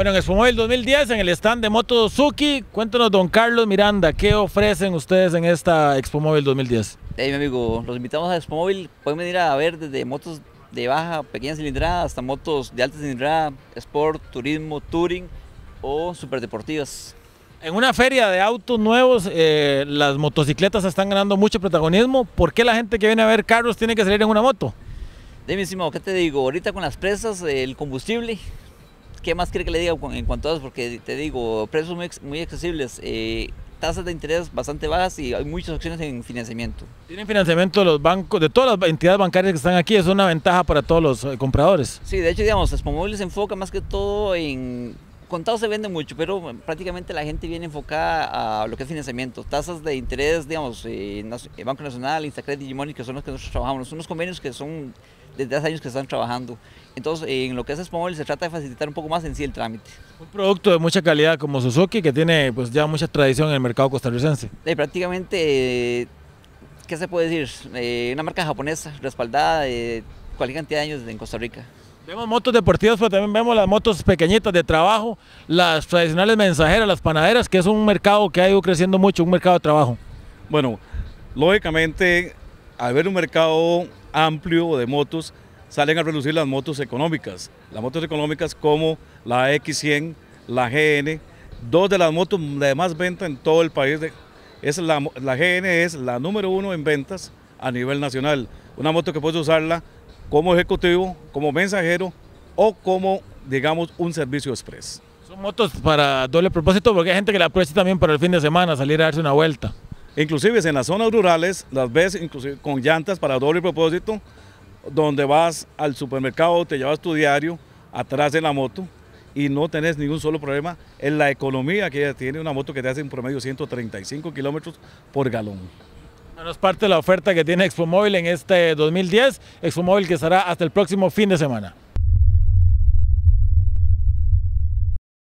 Bueno, en Expo Móvil 2010, en el stand de Moto Suzuki, cuéntanos, don Carlos Miranda, ¿qué ofrecen ustedes en esta Expo Móvil 2010? Hey, mi amigo, los invitamos a Expo Móvil. Pueden venir a ver desde motos de baja, pequeña cilindrada, hasta motos de alta cilindrada, sport, turismo, touring o superdeportivas. En una feria de autos nuevos, eh, las motocicletas están ganando mucho protagonismo. ¿Por qué la gente que viene a ver carros tiene que salir en una moto? De mi estimado, ¿qué te digo? Ahorita con las presas, el combustible, ¿qué más quiere que le diga en cuanto a eso? Porque te digo, precios muy, muy accesibles, eh, tasas de interés bastante bajas y hay muchas opciones en financiamiento. Tienen financiamiento de los bancos, de todas las entidades bancarias que están aquí, es una ventaja para todos los eh, compradores. Sí, de hecho, digamos, Móvil se enfoca más que todo en contado se vende mucho, pero prácticamente la gente viene enfocada a lo que es financiamiento. Tasas de interés, digamos, eh, Banco Nacional, Instacredit, Digimoni, que son los que nosotros trabajamos. Son unos convenios que son desde hace años que están trabajando. Entonces, en lo que es Spomóvil se trata de facilitar un poco más en sí el trámite. Un producto de mucha calidad como Suzuki, que tiene pues ya mucha tradición en el mercado costarricense. Eh, prácticamente, ¿qué se puede decir? Eh, una marca japonesa respaldada de cualquier cantidad de años en Costa Rica. Vemos motos deportivas, pero también vemos las motos pequeñitas de trabajo, las tradicionales mensajeras, las panaderas, que es un mercado que ha ido creciendo mucho, un mercado de trabajo. Bueno, lógicamente, al ver un mercado amplio de motos, salen a reducir las motos económicas. Las motos económicas como la X100, la GN, dos de las motos de más venta en todo el país. Es la, la GN es la número uno en ventas a nivel nacional. Una moto que puedes usarla como ejecutivo, como mensajero o como, digamos, un servicio express. Son motos para doble propósito porque hay gente que la aprecia también para el fin de semana, salir a darse una vuelta. Inclusive en las zonas rurales las ves inclusive con llantas para doble propósito, donde vas al supermercado, te llevas tu diario atrás de la moto y no tenés ningún solo problema en la economía que ella tiene, una moto que te hace en promedio 135 kilómetros por galón. Bueno, es parte de la oferta que tiene Expo Móvil en este 2010, Expo Móvil que estará hasta el próximo fin de semana.